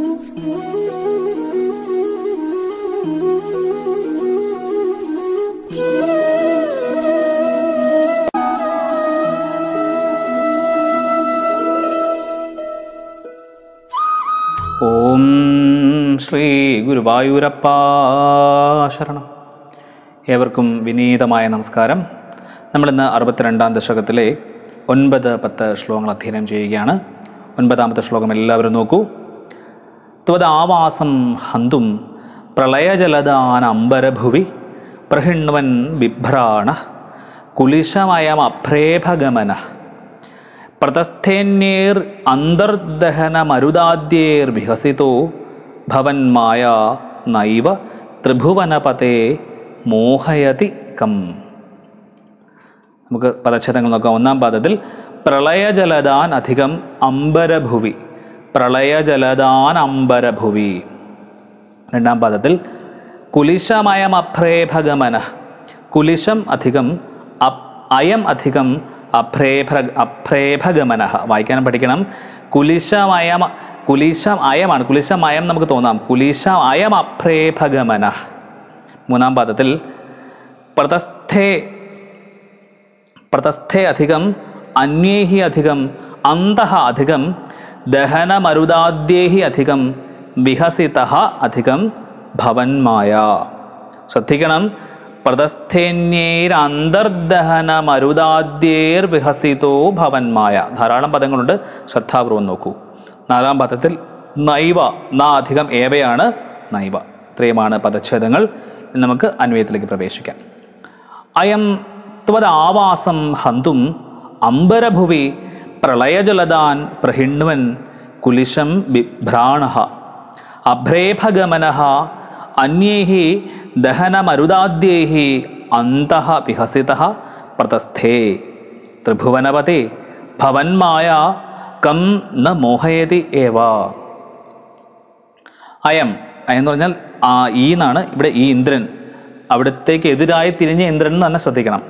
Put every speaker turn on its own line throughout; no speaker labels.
ഓം ശ്രീ ഗുരുവായൂരപ്പ ശരണം. ഏവർക്കും വിനീതമായ നമസ്കാരം. നമ്മളിന്ന് അറുപത്തിരണ്ടാം ദശകത്തിലെ ഒൻപത് പത്ത് ശ്ലോകങ്ങൾ അധ്യയനം ചെയ്യുകയാണ്. ഒൻപതാമത്തെ ശ്ലോകം എല്ലാവരും നോക്കൂ. ത്വദാവാസം ഹന്തും പ്രളയജലദാനംബരഭുവി പ്രഹിണ്വൻ ബിഭ്രാണ കുലിശമയമഭ്രേഭഗമന പ്രതസ്ഥേന്യേർ അന്തർദഹനമരുദാദ്യേർ ഭവൻ മായ നൈവ ത്രിഭുവനപതേ മോഹയതി കം. നമുക്ക് പദച്ഛേദങ്ങൾ നോക്കാം. ഒന്നാം പാദത്തിൽ പ്രളയജലദാൻ അധികം അമ്പരഭുവി പ്രളയജലദാൻ അംബരഭുവി രണ്ടാം പദത്തിൽ കുലിശമയം അഭ്രേഭഗമന കുലിശം അധികം അയം അധികം അഭ്രേഭ അഭ്രേഭഗമന വായിക്കാനും പഠിക്കണം. കുലിശമയം കുലിശം അയമാണ്. കുലിശമയം നമുക്ക് തോന്നാം. കുലിശം അയം അഭ്രേഭഗമന മൂന്നാം പദത്തിൽ പ്രതസ്ഥേ പ്രതസ്ഥേ അധികം അന്യേഹി അധികം അന്തഃ അധികം ദഹനമരുദാദ്യേഹി അധികം വിഹസിത അധികം ഭവന്മായ ശ്രദ്ധിക്കണം പ്രതസ്ഥേന്യേരന്തർദഹനമരുദാദ്യേർ വിഹസിതോ ഭവന്മായ ധാരാളം പദങ്ങളുണ്ട് ശ്രദ്ധാപൂർവം നോക്കൂ. നാലാം പദത്തിൽ നൈവ ന അധികം ഏവയാണ് നൈവ. ഇത്രയുമാണ് പദച്ഛേദങ്ങൾ. നമുക്ക് അന്വയത്തിലേക്ക് പ്രവേശിക്കാം. അയം ത്വദാവാസം ഹന്തും അംബരഭുവി പ്രളയജലദാൻ പ്രഹിണ്വൻ കുലിശം ബിഭ്രാണ അഭ്രേഭഗമന അന്യൈ ദഹനമരുദാദ്യൈ അന്ത വിഹസിത പ്രതസ്ഥേ ത്രിഭുവനപതി ഭവന്മായ കം ന മോഹയതി ഏവ. അയം അയെന്ന് പറഞ്ഞാൽ ആ ഈ എന്നാണ് ഇവിടെ ഈ ഇന്ദ്രൻ. അവിടത്തേക്ക് എതിരായി തിരിഞ്ഞ ഇന്ദ്രൻ എന്ന് തന്നെ ശ്രദ്ധിക്കണം.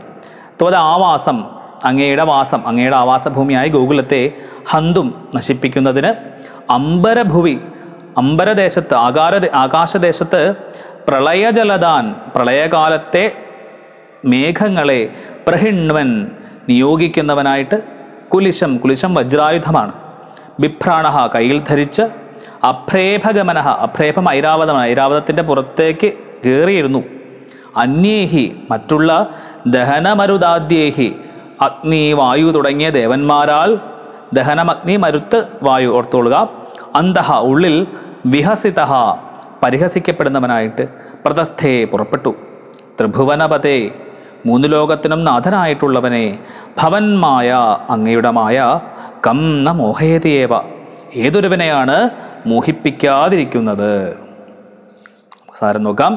അതുപോലെ ആവാസം അങ്ങയുടെ വാസം അങ്ങയുടെ ആവാസഭൂമിയായ ഗോകുലത്തെ ഹന്തും നശിപ്പിക്കുന്നതിന് അമ്പരഭുവി അമ്പരദേശത്ത് ആകാര ആകാശദേശത്ത് പ്രളയജലദാൻ പ്രളയകാലത്തെ മേഘങ്ങളെ പ്രഹിണ്വൻ നിയോഗിക്കുന്നവനായിട്ട് കുലിശം കുലിശം വജ്രായുധമാണ്. ബിഭ്രാണ കയ്യിൽ ധരിച്ച് അഭ്രേഭഗമന അഭ്രേഭം ഐരാവതമാണ് ഐരാവതത്തിന്റെ പുറത്തേക്ക് കയറിയിരുന്നു. അന്യേഹി മറ്റുള്ള ദഹനമരുദാദ്യേഹി അഗ്നി വായു തുടങ്ങിയ ദേവന്മാരാൽ ദഹനമഗ്നി മരുത്ത് വായു ഓർത്തോളുക അന്തഹ ഉള്ളിൽ വിഹസിത പരിഹസിക്കപ്പെടുന്നവനായിട്ട് പ്രതസ്ഥേ പുറപ്പെട്ടു. ത്രിഭുവനപതേ മൂന്ന് ലോകത്തിനും നാഥനായിട്ടുള്ളവനെ ഭവന്മായ അങ്ങയുടെ മായ കം ന മോഹയതിയേവ ഏതൊരുവനെയാണ് മോഹിപ്പിക്കാതിരിക്കുന്നത്? സാരം നോക്കാം.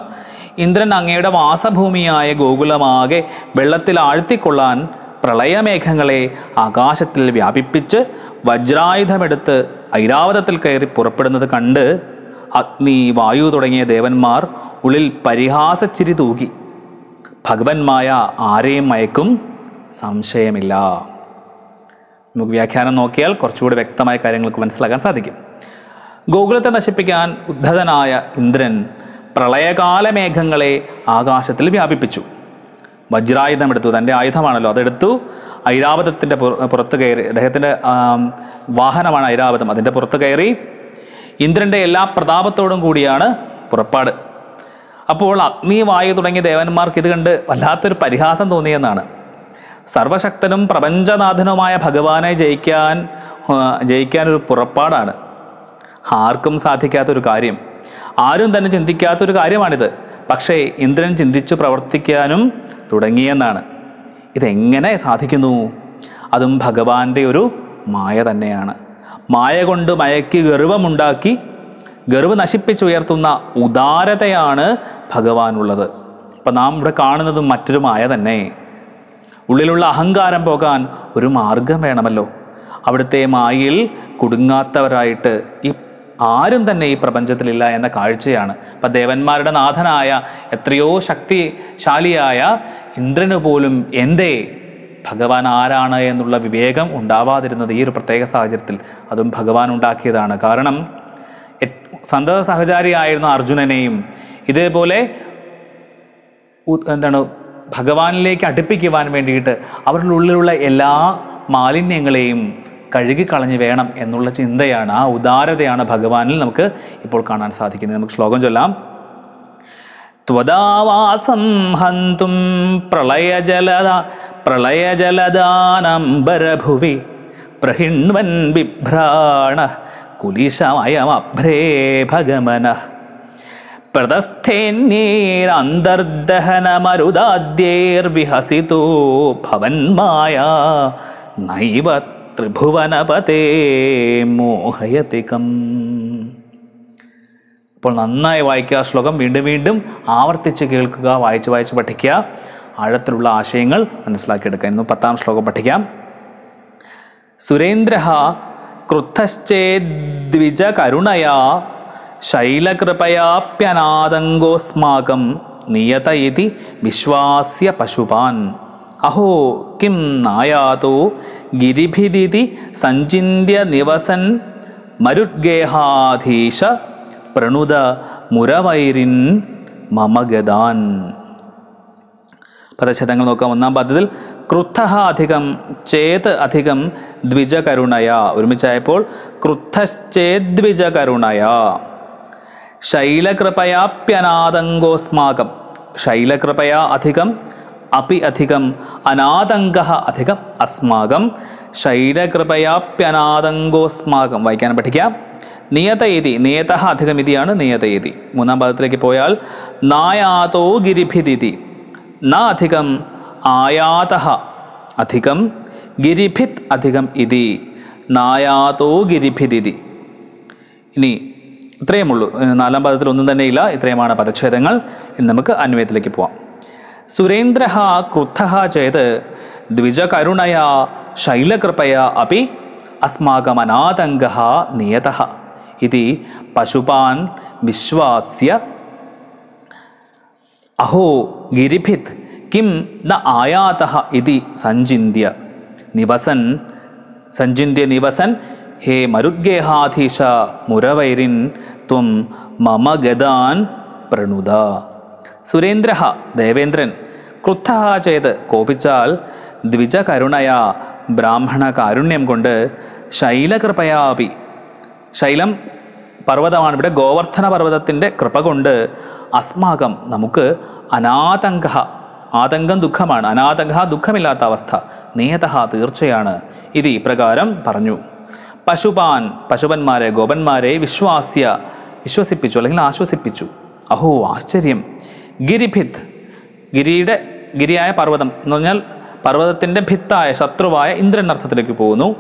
ഇന്ദ്രൻ അങ്ങയുടെ വാസഭൂമിയായ ഗോകുലമാകെ വെള്ളത്തിൽ ആഴ്ത്തിക്കൊള്ളാൻ പ്രളയമേഘങ്ങളെ ആകാശത്തിൽ വ്യാപിപ്പിച്ച് വജ്രായുധമെടുത്ത് ഐരാവതത്തിൽ കയറി പുറപ്പെടുന്നത് കണ്ട് അഗ്നി വായു തുടങ്ങിയ ദേവന്മാർ ഉള്ളിൽ പരിഹാസച്ചിരി തൂകി. ഭഗവന്മായ ആരെയും മയക്കും സംശയമില്ല. നമുക്ക് വ്യാഖ്യാനം നോക്കിയാൽ കുറച്ചുകൂടി വ്യക്തമായ കാര്യങ്ങൾക്ക് മനസ്സിലാക്കാൻ സാധിക്കും. ഗോകുലത്തെ നശിപ്പിക്കാൻ ഉദ്ധതനായ ഇന്ദ്രൻ പ്രളയകാല മേഘങ്ങളെ ആകാശത്തിൽ വ്യാപിപ്പിച്ചു. വജ്രായുധം എടുത്തു തന്റെ ആയുധമാണല്ലോ അതെടുത്തു. ഐരാവതത്തിന്റെ പുറത്ത് കയറി അദ്ദേഹത്തിന്റെ വാഹനമാണ് ഐരാവതം. അതിന്റെ പുറത്ത് കയറി ഇന്ദ്രന്റെ എല്ലാ പ്രതാപത്തോടും കൂടിയാണ് പുറപ്പാട്. അപ്പോൾ അഗ്നി വായു തുടങ്ങിയ ദേവന്മാർക്ക് ഇത് കണ്ട് വല്ലാത്തൊരു പരിഹാസം തോന്നിയെന്നാണ്. സർവശക്തനും പ്രപഞ്ചനാഥനുമായ ഭഗവാനെ ജയിക്കാൻ ജയിക്കാൻ ഒരു പുറപ്പാടാണ്. ആർക്കും സാധിക്കാത്തൊരു കാര്യം. ആരും തന്നെ ചിന്തിക്കാത്തൊരു കാര്യമാണിത്. പക്ഷേ ഇന്ദ്രൻ ചിന്തിച്ചു പ്രവർത്തിക്കാനും തുടങ്ങിയെന്നാണ്. ഇതെങ്ങനെ സാധിക്കുന്നു? അതും ഭഗവാന്റെ ഒരു മായ തന്നെയാണ്. മായ കൊണ്ട് മയക്കി ഗർവമുണ്ടാക്കി ഗർവ് നശിപ്പിച്ചുയർത്തുന്ന ഉദാരതയാണ് ഭഗവാനുള്ളത്. അപ്പം നാം ഇവിടെ കാണുന്നത് മറ്റൊരു മായ തന്നെ. ഉള്ളിലുള്ള അഹങ്കാരം പോകാൻ ഒരു മാർഗം വേണമല്ലോ. അവിടുത്തെ മായയിൽ കുടുങ്ങാത്തവരായിട്ട് ഈ ആരും തന്നെ ഈ പ്രപഞ്ചത്തിലില്ല എന്ന കാഴ്ചയാണ്. അപ്പം ദേവന്മാരുടെ നാഥനായ എത്രയോ ശക്തിശാലിയായ ഇന്ദ്രന് പോലും എന്തേ? ഭഗവാൻ ആരാണ് എന്നുള്ള വിവേകം ഉണ്ടാവാതിരുന്നത് ഈ ഒരു പ്രത്യേക സാഹചര്യത്തിൽ അതും ഭഗവാൻ ഉണ്ടാക്കിയതാണ്. കാരണം സന്തത സഹചാരിയായിരുന്ന അർജുനനെയും ഇതേപോലെ എന്താണ് ഭഗവാനിലേക്ക് അടുപ്പിക്കുവാൻ വേണ്ടിയിട്ട് അവരുടെ ഉള്ളിലുള്ള എല്ലാ മാലിന്യങ്ങളെയും കഴുകിക്കളഞ്ഞ് വേണം എന്നുള്ള ചിന്തയാണ് ആ ഉദാരതയാണ് ഭഗവാനിൽ നമുക്ക് ഇപ്പോൾ കാണാൻ സാധിക്കുന്നത്. നമുക്ക് ശ്ലോകം ചൊല്ലാം. ത്വദാവാസം ഹന്തും പ്രളയജലദ പ്രളയജലദാനംബരഭുവി പ്രഹിണ്വൻ ബിഭ്രാണ കുലിശമയമഭ്രേ ഭഗമന പ്രതസ്ഥേന്യേരന്തർദഹനമരുദാദ്യേർവിഹസിതോ ഭവന്മായ നൈവ ത്രിഭുവനപതേ മോഹയതികം. അപ്പോൾ നന്നായി വായിക്കുക ശ്ലോകം. വീണ്ടും വീണ്ടും ആവർത്തിച്ച് കേൾക്കുക വായിച്ച് വായിച്ച് പഠിക്കുക. ആഴത്തിലുള്ള ആശയങ്ങൾ മനസ്സിലാക്കിയെടുക്കുക ഇന്ന് പത്താം ശ്ലോകം പഠിക്കാം. സുരേന്ദ്ര ക്രുദ്ധശ്ചേദ്വിജകരുണയാ ശൈലകൃപയാപ്യനാദങ്കോസ്മാകം നിയത ഇതി വിശ്വാസ്യ പശുപാൻ. അഹോ കിം നായാതോ ഗിരിഭിദിതി സഞ്ചിന്യ നിവസൻ മരുദ്ഗേഹാധീശ പ്രണുത മുരവൈരിൻ മമഗദാൻ പദശതങ്ങൾ നോക്കാം. ഒന്നാം പദത്തിൽ ക്രുദ്ധ അധികം ചേത് അധികം ദ്വിജകരുണയ. ഒരുമിച്ചായപ്പോൾ ക്രുദ്ധശ്ചേദ്വിജകരുണയ. ശൈലകൃപയാപ്യനാദങ്കോസ്മാകം. ശൈലകൃപയാ അധികം അപി അധികം അനാതങ്ക അധികം അസ്മാകം. ശൈലകൃപയാപ്യനാദങ്കോസ്മാകം. വായിക്കാൻ പഠിക്കാം. നിയതയതി നിയത അധികം ഇതിയാണ് നിയതയതി. മൂന്നാം പദത്തിലേക്ക് പോയാൽ നായാതോ ഗിരിഭിതിഥി ന അധികം ആയാത അധികം ഗിരിഭിത് അധികം ഇതി. നായാതോ ഗിരിഭിതിഥി ഇനി ഇത്രയേ ഉള്ളൂ. നാലാം പദത്തിൽ ഒന്നും തന്നെയില്ല. ഇത്രയുമാണ് പദച്ഛേദങ്ങൾ. ഇനി നമുക്ക് അന്വയത്തിലേക്ക് പോവാം. सुरेन्द्रः क्रुद्धः चेत् द्विजकरुणया शैलकृपया अपि अस्माकमनातङ्गः नियतः। इति पशुपान् विश्वास्य अहो गिरिभित् किं न आयातः इति सञ्चिन्त्य निवसन् सञ्चिन्त्य निवसन् हे मरुद्गेहाधीश मुरवैरिन् त्वं मम गदान् प्रणुदा। സുരേന്ദ്ര ദേവേന്ദ്രൻ. ക്രുദ്ധ ചെയ്ത് കോപിച്ചാൽ ദ്വിജകരുണയ ബ്രാഹ്മണ കാരുണ്യം കൊണ്ട് ശൈലകൃപയാപി. ശൈലം പർവതമാണ്. ഇവിടെ ഗോവർദ്ധന പർവതത്തിന്റെ കൃപ കൊണ്ട് അസ്മാകം നമുക്ക് അനാതങ്ക ആതങ്കം ദുഃഖമാണ്. അനാതങ്ക ദുഃഖമില്ലാത്ത അവസ്ഥ. നിയത തീർച്ചയാണ്. ഇത് ഇപ്രകാരം പറഞ്ഞു. പശുപാൻ പശുപന്മാരെ ഗോപന്മാരെ വിശ്വാസ്യ വിശ്വസിപ്പിച്ചു അല്ലെങ്കിൽ ആശ്വസിപ്പിച്ചു. അഹോ ആശ്ചര്യം. ഗിരിഭിത് ഗിരിയുടെ ഗിരിയായ പർവതം എന്ന് പറഞ്ഞാൽ പർവതത്തിന്റെ ഭിത്തായ ശത്രുവായ ഇന്ദ്രൻ അർത്ഥത്തിലേക്ക് പോകുന്നു.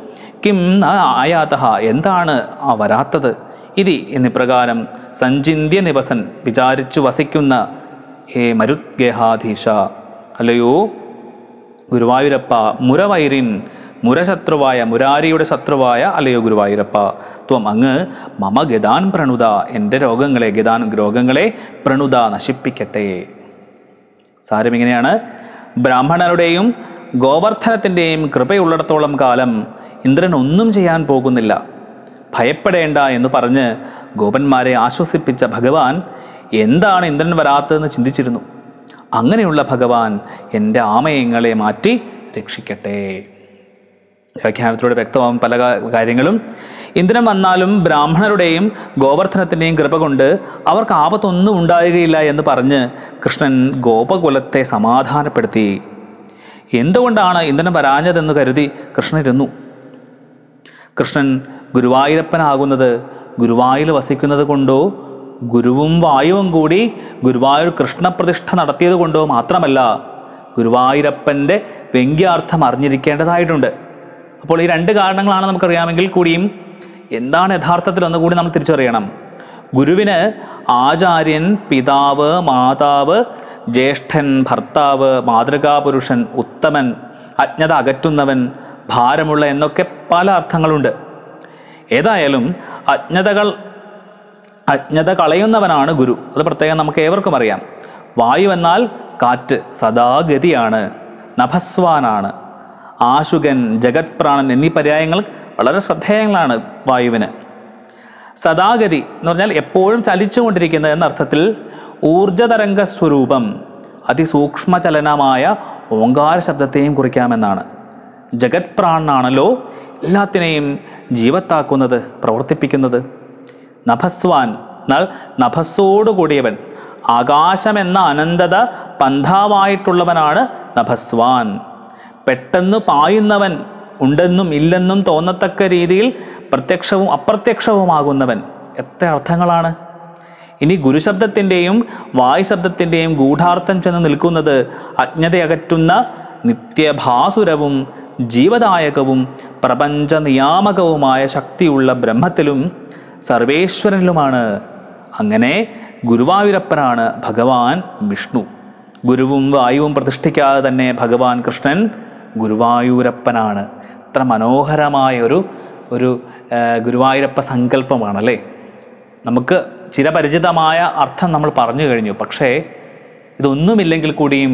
കിം ന ആയാത എന്താണ് ആ വരാത്തത്? ഇതി എന്നിപ്രകാരം സഞ്ചിന്യ നിവസൻ വിചാരിച്ചു വസിക്കുന്ന ഹേ മരുദ്ഗേഹാധീശ. അല്ലയോ ഗുരുവായൂരപ്പ മുരവൈരിൻ മുരശത്രുവായ മുരാരിയുടെ ശത്രുവായ അല്ലയോ ഗുരുവായൂരപ്പ? ത്വം അങ്ങ് മമ ഗതാൻ പ്രണുത എന്റെ രോഗങ്ങളെ ഗതാൻ രോഗങ്ങളെ പ്രണുത നശിപ്പിക്കട്ടെ. സാരം ഇങ്ങനെയാണ്. ബ്രാഹ്മണരുടെയും ഗോവർദ്ധനത്തിന്റെയും കൃപയുള്ളിടത്തോളം കാലം ഇന്ദ്രൻ ഒന്നും ചെയ്യാൻ പോകുന്നില്ല. ഭയപ്പെടേണ്ട എന്ന് പറഞ്ഞ് ഗോപന്മാരെ ആശ്വസിപ്പിച്ച ഭഗവാൻ എന്താണ് ഇന്ദ്രൻ വരാത്തതെന്ന് ചിന്തിച്ചിരുന്നു. അങ്ങനെയുള്ള ഭഗവാൻ എന്റെ ആമയങ്ങളെ മാറ്റി രക്ഷിക്കട്ടെ. വ്യാഖ്യാനത്തിലൂടെ വ്യക്തമാകും പല കാര്യങ്ങളും. ഇന്ദ്രൻ വന്നാലും ബ്രാഹ്മണരുടെയും ഗോവർദ്ധനത്തിന്റെയും കൃപ കൊണ്ട് അവർക്ക് ആപത്തൊന്നും ഉണ്ടാകുകയില്ല എന്ന് പറഞ്ഞ് കൃഷ്ണൻ ഗോപകുലത്തെ സമാധാനപ്പെടുത്തി. എന്തുകൊണ്ടാണ് ഇന്ദ്രൻ വരാഞ്ഞതെന്ന് കരുതി കൃഷ്ണൻ ഇരുന്നു. കൃഷ്ണൻ ഗുരുവായൂരപ്പനാകുന്നത് ഗുരുവായൂർ വസിക്കുന്നത് കൊണ്ടോ ഗുരുവും വായുവും കൂടി ഗുരുവായൂർ കൃഷ്ണപ്രതിഷ്ഠ നടത്തിയത് കൊണ്ടോ മാത്രമല്ല ഗുരുവായൂരപ്പന്റെ വ്യംഗ്യാർത്ഥം അറിഞ്ഞിരിക്കേണ്ടതായിട്ടുണ്ട്. അപ്പോൾ ഈ രണ്ട് കാരണങ്ങളാണ് നമുക്കറിയാമെങ്കിൽ കൂടിയും എന്താണ് യഥാർത്ഥത്തിൽ ഒന്നുകൂടി നമ്മൾ തിരിച്ചറിയണം. ഗുരുവിന് ആചാര്യൻ പിതാവ് മാതാവ് ജ്യേഷ്ഠൻ ഭർത്താവ് മാതൃകാപുരുഷൻ ഉത്തമൻ അജ്ഞത അകറ്റുന്നവൻ ഭാരമുള്ള എന്നൊക്കെ പല അർത്ഥങ്ങളുണ്ട്. ഏതായാലും അജ്ഞതകൾ അജ്ഞത കളയുന്നവനാണ് ഗുരു. അത് പ്രത്യേകം നമുക്ക് ഏവർക്കും അറിയാം. വായു എന്നാൽ കാറ്റ് സദാഗതിയാണ്. നഭസ്വാനാണ്. ആശുകൻ ജഗത്പ്രാണൻ എന്നീ പര്യായങ്ങൾ വളരെ ശ്രദ്ധേയങ്ങളാണ് വായുവിന്. സദാഗതി എന്ന് പറഞ്ഞാൽ എപ്പോഴും ചലിച്ചുകൊണ്ടിരിക്കുന്നത് എന്ന അർത്ഥത്തിൽ ഊർജതരംഗ സ്വരൂപം അതിസൂക്ഷ്മ ചലനമായ ഓങ്കാര ശബ്ദത്തെയും കുറിക്കാമെന്നാണ്. ജഗത്പ്രാണനാണല്ലോ എല്ലാത്തിനെയും ജീവത്താക്കുന്നത് പ്രവർത്തിപ്പിക്കുന്നത്. നഭസ്വാൻ എന്നാൽ നഭസ്സോടു കൂടിയവൻ ആകാശമെന്ന അനന്തത പന്ഥാവായിട്ടുള്ളവനാണ് നഭസ്വാൻ. പെട്ടെന്ന് പായുന്നവൻ ഉണ്ടെന്നും ഇല്ലെന്നും തോന്നത്തക്ക രീതിയിൽ പ്രത്യക്ഷവും അപ്രത്യക്ഷവുമാകുന്നവൻ. എത്ര അർത്ഥങ്ങളാണ്? ഇനി ഗുരുശബ്ദത്തിന്റെയും വായുശബ്ദത്തിന്റെയും ഗൂഢാർത്ഥം ചെന്ന് നിൽക്കുന്നത് അജ്ഞതയകറ്റുന്ന നിത്യഭാസുരവും ജീവദായകവും പ്രപഞ്ച നിയാമകവുമായ ശക്തിയുള്ള ബ്രഹ്മത്തിലും സർവേശ്വരനിലുമാണ്. അങ്ങനെ ഗുരുവായൂരപ്പനാണ് ഭഗവാൻ വിഷ്ണു. ഗുരുവും വായുവും പ്രതിഷ്ഠിക്കാതെ തന്നെ ഭഗവാൻ കൃഷ്ണൻ ഗുരുവായൂരപ്പനാണ്. ഇത്ര മനോഹരമായ ഒരു ഒരു ഗുരുവായൂരപ്പ സങ്കല്പമാണല്ലേ നമുക്ക് ചിരപരിചിതമായ അർത്ഥം നമ്മൾ പറഞ്ഞു കഴിഞ്ഞു. പക്ഷേ ഇതൊന്നുമില്ലെങ്കിൽ കൂടിയും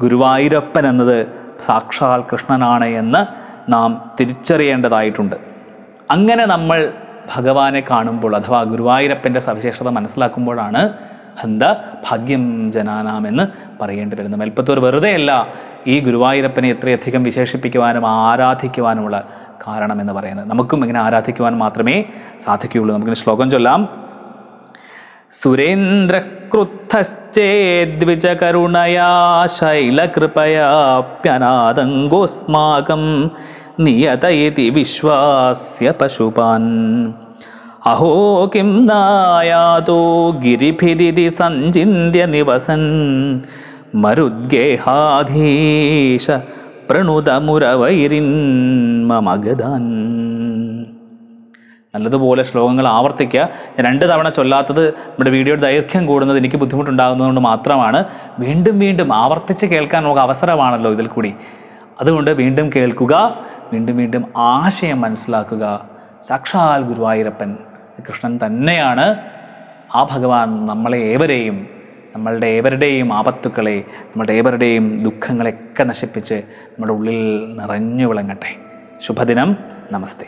ഗുരുവായൂരപ്പൻ എന്നത് സാക്ഷാൽ കൃഷ്ണനാണ് എന്ന് നാം തിരിച്ചറിയേണ്ടതായിട്ടുണ്ട്. അങ്ങനെ നമ്മൾ ഭഗവാനെ കാണുമ്പോൾ അഥവാ ഗുരുവായൂരപ്പന്റെ സവിശേഷത മനസ്സിലാക്കുമ്പോഴാണ് ഹന്ത ഭാഗ്യം ജനാനാമെന്ന് പറയേണ്ടി വരുന്നു. മെൽപ്പത്തൂർ വെറുതെയല്ല ഈ ഗുരുവായൂരപ്പനെ ഇത്രയധികം വിശേഷിപ്പിക്കുവാനും ആരാധിക്കുവാനുമുള്ള കാരണം എന്ന് പറയുന്നത്. നമുക്കും ഇങ്ങനെ ആരാധിക്കുവാൻ മാത്രമേ സാധിക്കുകയുള്ളൂ. നമുക്കിങ്ങനെ ശ്ലോകം ചൊല്ലാം. സുരേന്ദ്രക്രുദ്ധശ്ചേദ്വിജകരുണയാ ശൈലകൃപയാപ്യനാദങ്കോസ്മാകം നിയതയതി വിശ്വാസ്യ പശുപാൻ അഹോ കിം നായാതോ ഗിരിഭിരിതി സഞ്ചിന്യ നിവസൻ മരുദ്ഗേഹാധീശ പ്രണുതമുരവൈരിൻ മമഗദാൻ നല്ലതുപോലെ ശ്ലോകങ്ങൾ ആവർത്തിക്കുക. രണ്ട് തവണ ചൊല്ലാത്തത് നമ്മുടെ വീഡിയോയുടെ ദൈർഘ്യം കൂടുന്നത് എനിക്ക് ബുദ്ധിമുട്ടുണ്ടാകുന്നതുകൊണ്ട് മാത്രമാണ്. വീണ്ടും വീണ്ടും ആവർത്തിച്ച് കേൾക്കാൻ നമുക്ക് അവസരമാണല്ലോ ഇതിൽ കൂടി. അതുകൊണ്ട് വീണ്ടും കേൾക്കുക വീണ്ടും വീണ്ടും ആശയം മനസ്സിലാക്കുക. സാക്ഷാൽ ഗുരുവായൂരപ്പൻ. കൃഷ്ണൻ തന്നെയാണ് ആ ഭഗവാൻ നമ്മളെ ഏവരെയും നമ്മളുടെ ഏവരുടെയും ആപത്തുക്കളെ നമ്മളുടെ ഏവരുടെയും ദുഃഖങ്ങളെയൊക്കെ നശിപ്പിച്ച് നമ്മുടെ ഉള്ളിൽ നിറഞ്ഞു വിളങ്ങട്ടെ. ശുഭദിനം. നമസ്തേ.